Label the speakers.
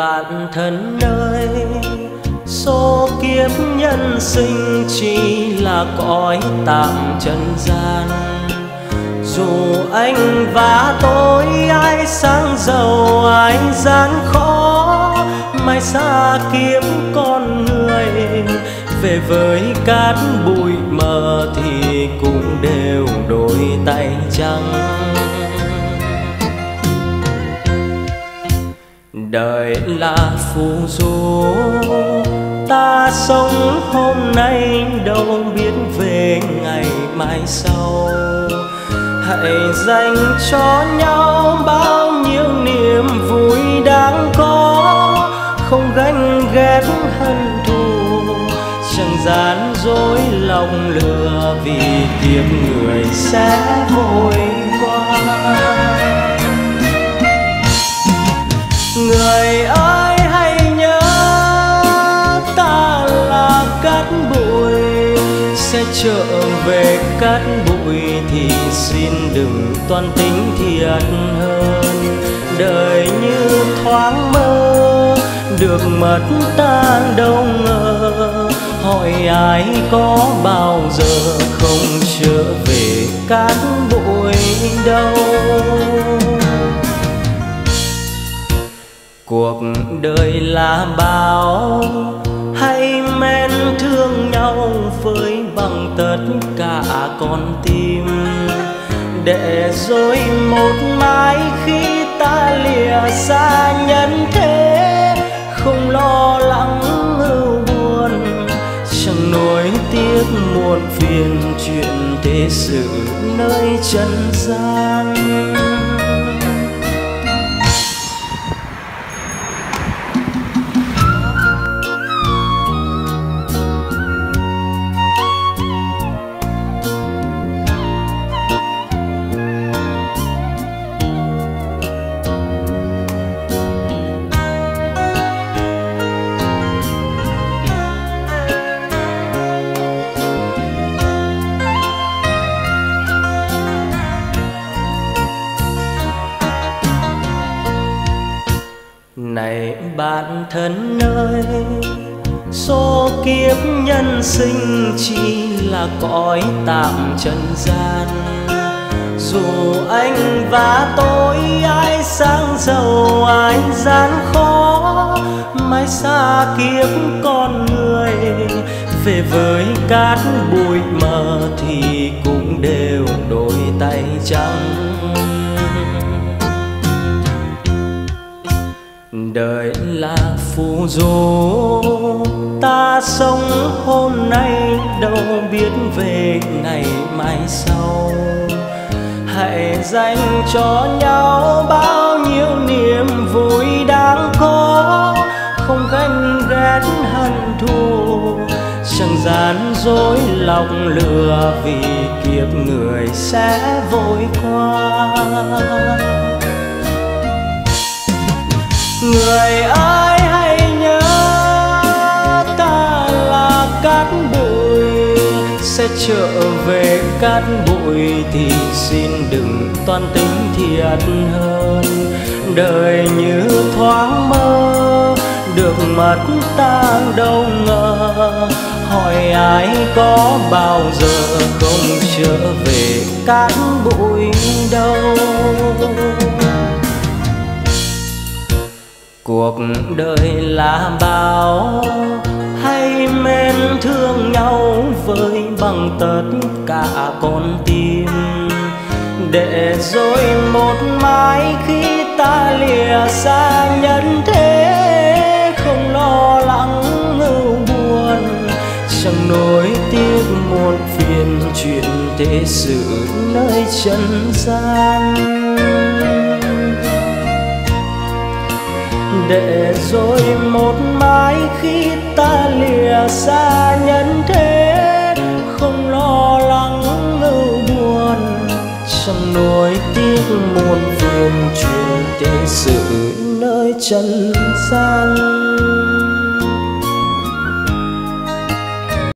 Speaker 1: bạn thân nơi số kiếp nhân sinh chỉ là cõi tạm trần gian. Dù anh và tôi ai sáng giàu, ai gian khó, mai xa kiếm con người. Về với cát bụi mờ thì cũng đều ta sống hôm nay đâu biết về ngày mai sau. Hãy dành cho nhau bao nhiêu niềm vui đáng có. Không ganh ghét hận thù, chẳng gian dối lòng lừa vì kiếp người sẽ vội qua. Người ơi trở về cát bụi thì xin đừng toan tính thiệt hơn. Đời như thoáng mơ, được mất ta đâu ngờ. Hỏi ai có bao giờ không trở về cát bụi đâu. Cuộc đời là bao tất cả con tim. Để rồi một mai khi ta lìa xa nhân thế, không lo lắng ưu buồn, chẳng nỗi tiếc muộn phiền chuyện thế sự nơi trần gian. Bản bạn thân nơi số kiếp nhân sinh chỉ là cõi tạm trần gian. Dù anh và tôi ai sang giàu, ai gian khó, mai xa kiếp con người. Về với cát bụi mờ thì cũng đều đôi tay trắng. Đời là phù du ta sống hôm nay đâu biết về ngày mai sau. Hãy dành cho nhau bao nhiêu niềm vui đáng có. Không ganh ghét hận thù, chẳng gian dối lòng lừa vì kiếp người sẽ vội qua người ơi hãy nhớ ta là cát bụi, sẽ trở về cát bụi thì xin đừng toan tính thiệt hơn. Đời như thoáng mơ, được mặt ta đâu ngờ. Hỏi ai có bao giờ không trở về cát bụi đâu cuộc đời là bao. Hay men thương nhau với bằng tất cả con tim. Để rồi một mai khi ta lìa xa nhân thế, không lo lắng ngưu buồn. Chẳng nỗi tiếc một phiền chuyện thế sự nơi trần gian để rồi một mai khi ta lìa xa nhân thế, không lo lắng ưu buồn, chẳng nỗi tiếc muôn phiền chuyện thế sự nơi trần gian.